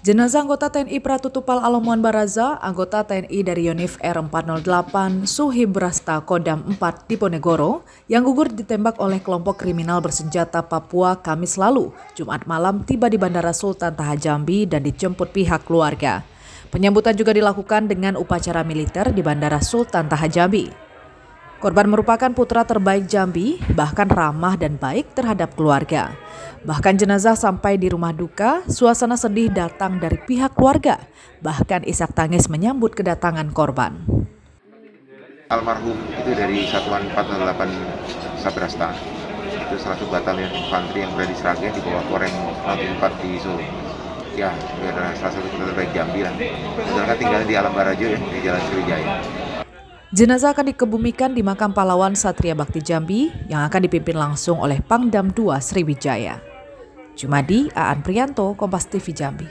Jenazah anggota TNI Pratutupal Alamuan Baraza, anggota TNI dari Yonif R408 Suhib Rasta Kodam 4 Diponegoro, yang gugur ditembak oleh kelompok kriminal bersenjata Papua Kamis lalu, Jumat malam tiba di Bandara Sultan Taha Jambi dan dijemput pihak keluarga. Penyambutan juga dilakukan dengan upacara militer di Bandara Sultan Taha Jambi. Korban merupakan putra terbaik Jambi, bahkan ramah dan baik terhadap keluarga. Bahkan jenazah sampai di rumah duka, suasana sedih datang dari pihak keluarga. Bahkan isak tangis menyambut kedatangan korban. Almarhum itu dari Satuan 408 Sabrasta. Itu salah satu batalion infanteri yang berada di Sragen di bawah Korem 4 di Solo. Ya, salah satu putra terbaik Jambi lah. Sedangkan tinggal di Alam Barajo ya, di Jalan Sriwijaya. Jenazah akan dikebumikan di makam pahlawan Satria Bakti Jambi yang akan dipimpin langsung oleh Pangdam II Sriwijaya. Jumadi Aan Prianto, Kompas TV Jambi.